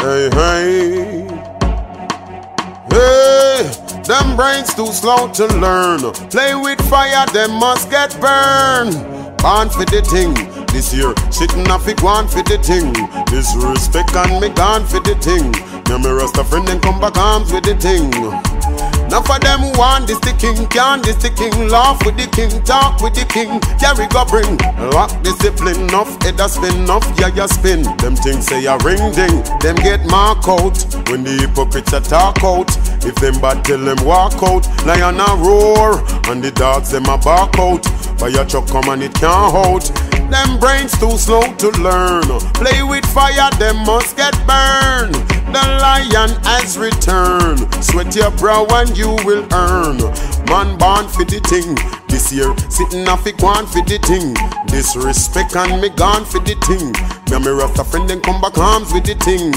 Hey, hey. Hey, them brains too slow to learn. Play with fire, them must get burned. Born for the thing. This year, sitting off it one for the thing. Disrespect and me gone for the thing. Now me rasta friend then come back arms with the thing. Now for them who want this the king, can this the king, laugh with the king, talk with the king, carry go bring, lock discipline enough, head a spin enough, yeah ya spin. Them things say a ring ding, them get mark out when the hypocrites a talk out. If them bad tell them walk out, lion a roar, and the dogs them a bark out. Fire truck come and it can't hold. Them brains too slow to learn. Play with fire, them must get burned. The lion has returned. Sweat your brow and you will earn. Man born for the thing. This year, sitting off it one for the thing. Disrespect and me gone for the thing. Me and me rasta friend then come back arms with the thing.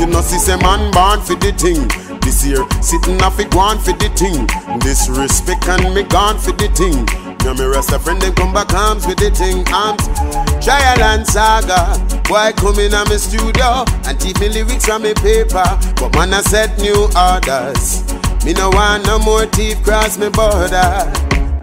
You know, see, say man born for the thing. This year, sitting off it one for the thing. Disrespect and me gone for the thing. Me and me rasta friend then come back arms with the thing. Arms. Trial and saga. Boy come in my studio and teach me lyrics from me paper. But man I set new orders. Me no want no more teeth cross me border.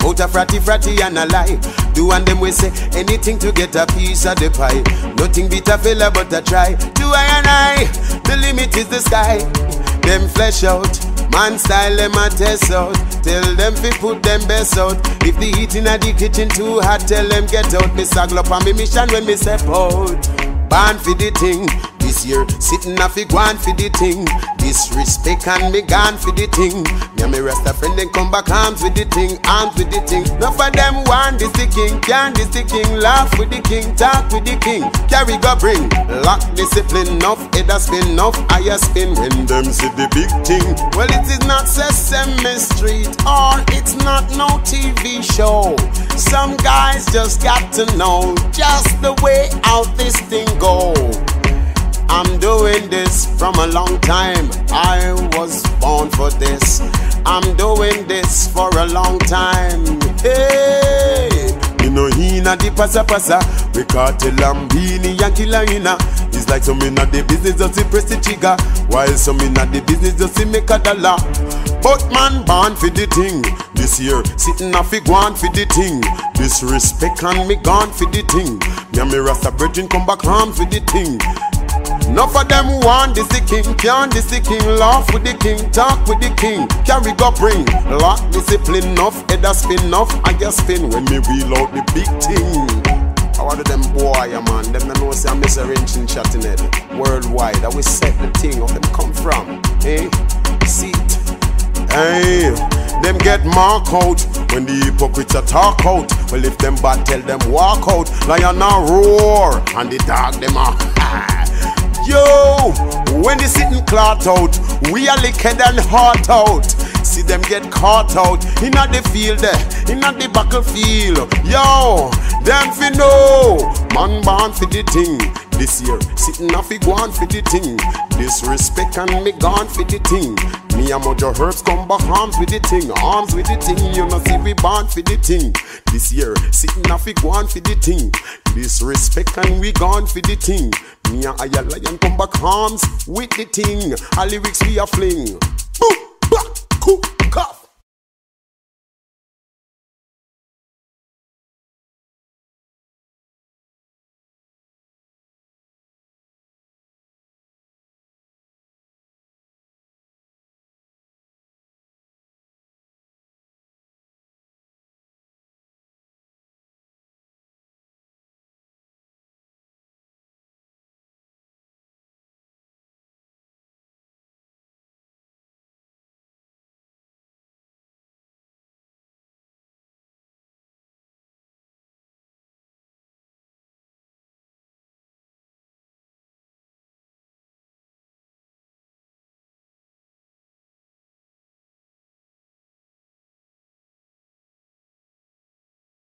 Out a fratty fratty and a lie. Do and them we say anything to get a piece of the pie. Nothing beat a fella but a try. Do I and I? The limit is the sky. Them flesh out. Man style them a test out. Tell them fi put them best out. If the heat in the kitchen too hot, tell them get out. Me saddle up on me mission when me step out. Born for the thing. Year, sitting off it, gone for the thing. Disrespect and me gone for the thing. Me and me rasta friend then come back arms with the thing, arms with the thing. None for them want this the king, can this the king. Laugh with the king, talk with the king. Carry go bring, lock discipline enough, head a spin enough, higher spin. When them see the big thing, well it is not Sesame Street or it's not no TV show. Some guys just got to know just the way out this thing go. I'm doing this from a long time. I was born for this. I'm doing this for a long time. Hey, you know he na the pasa pasa. We cartel beanie and killer. It's like some inna the business just to press the trigger, while some inna the business just to make a dollar. But man born for the thing. This year sitting off it gone for the thing. Disrespect and me gone for the thing. Me and me rasta virgin come back home for the thing. Enough of them want this the king, can this the king, laugh with the king, talk with the king, carry go bring, lock discipline enough, head a spin enough, I just spin when me wheel out the big thing. I want them boy, yeah, man, them no know say I'm Mr. Rinchin chatting it. Worldwide, I will set the thing of them come from, eh? See it. Hey, them get mark out when the hypocrites are talk out. Well, if them bad, tell them walk out. Lion a roar and the dog them are. Yo, when they sitting clout out, we are liquid and heart out. See them get caught out in the field, eh. there, in the battlefield. Yo, them fi know, man born for the thing. This year, sitting off it gone for the thing. Disrespect and me gone for the thing. Me and Mojo Herbs come back arms with the thing, arms with the thing. You know, see we born for the thing. This year, sitting off it gone for the thing. Disrespect and we gone for the thing. Me and I lion come back arms with the thing. All lyrics we a fling.